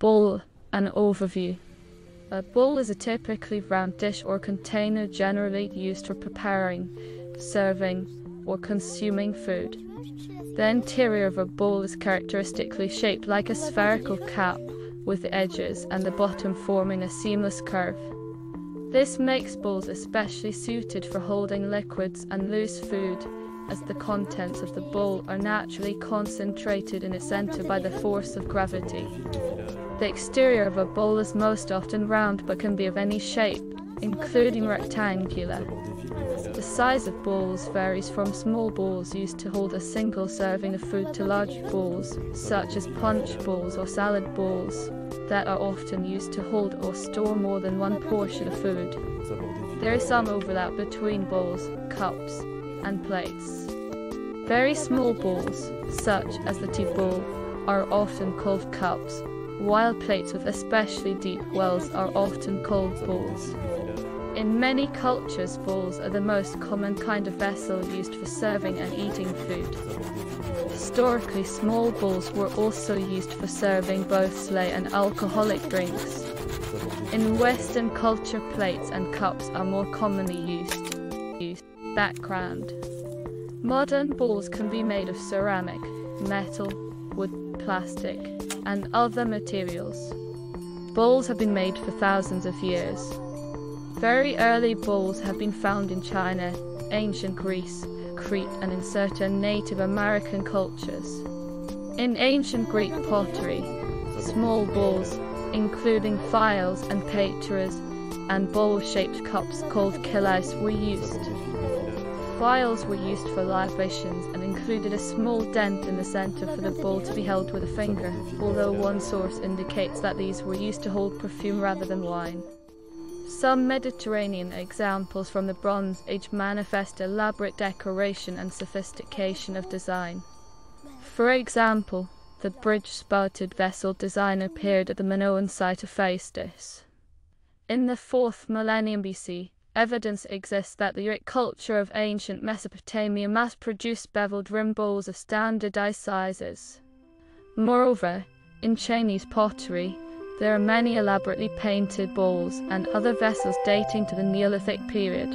Bowl An overview. A bowl is a typically round dish or container generally used for preparing, serving, or consuming food. The interior of a bowl is characteristically shaped like a spherical cap, with the edges and the bottom forming a seamless curve. This makes bowls especially suited for holding liquids and loose food, as the contents of the bowl are naturally concentrated in its center by the force of gravity. The exterior of a bowl is most often round but can be of any shape, including rectangular. The size of bowls varies from small bowls used to hold a single serving of food to large bowls, such as punch bowls or salad bowls, that are often used to hold or store more than one portion of food. There is some overlap between bowls, cups, and plates. Very small bowls, such as the tea bowl, are often called cups, while plates with especially deep wells are often called bowls. In many cultures, bowls are the most common kind of vessel used for serving and eating food. Historically, small bowls were also used for serving both sleigh and alcoholic drinks. In Western culture, plates and cups are more commonly used. Background Modern bowls can be made of ceramic, metal, wood, plastic, and other materials. Bowls have been made for thousands of years. Very early bowls have been found in China, ancient Greece, Crete, and in certain Native American cultures. In ancient Greek pottery, small bowls, including phials and patras, and bowl-shaped cups called kilais were used. Phials were used for libations and included a small dent in the center for the bowl to be held with a finger, although one source indicates that these were used to hold perfume rather than wine. Some Mediterranean examples from the Bronze Age manifest elaborate decoration and sophistication of design. For example, the bridge-spouted vessel design appeared at the Minoan site of Phaistos. In the 4th millennium BC, Evidence exists that the culture of ancient Mesopotamia mass-produced beveled rim bowls of standardized sizes. Moreover, in Chinese pottery, there are many elaborately painted bowls and other vessels dating to the Neolithic period.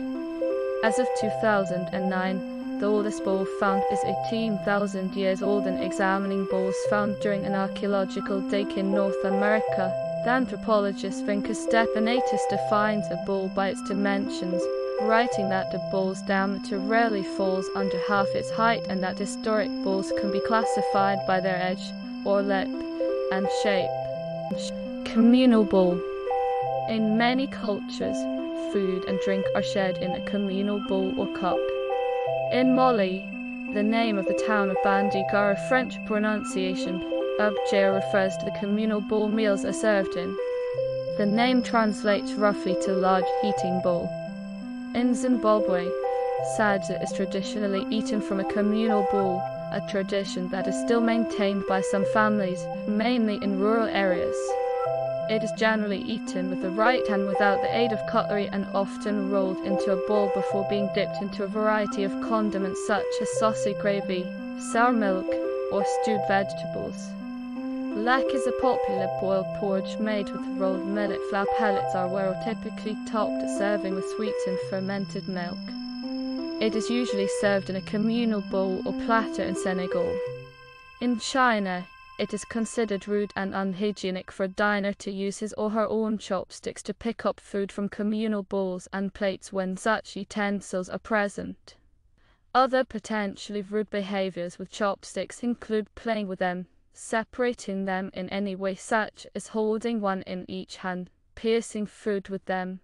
As of 2009, the oldest bowl found is 18,000 years old and examining bowls found during an archaeological dig in North America the anthropologist Vincas Steponaitis defines a bull by its dimensions, writing that the bull's diameter rarely falls under half its height and that historic bulls can be classified by their edge, or lip, and shape. Communal bowl. In many cultures, food and drink are shared in a communal bowl or cup. In Mali, the name of the town of Bandiagara French pronunciation Objet refers to the communal bowl meals are served in. The name translates roughly to large eating bowl. In Zimbabwe, sadza is traditionally eaten from a communal bowl, a tradition that is still maintained by some families, mainly in rural areas. It is generally eaten with the right hand without the aid of cutlery and often rolled into a bowl before being dipped into a variety of condiments such as saucy gravy, sour milk, or stewed vegetables. Lac is a popular boiled porridge made with rolled millet flour pellets are were typically topped a serving with sweetened fermented milk. It is usually served in a communal bowl or platter in Senegal. In China, it is considered rude and unhygienic for a diner to use his or her own chopsticks to pick up food from communal bowls and plates when such utensils are present. Other potentially rude behaviors with chopsticks include playing with them, separating them in any way. Such as holding one in each hand, piercing food with them,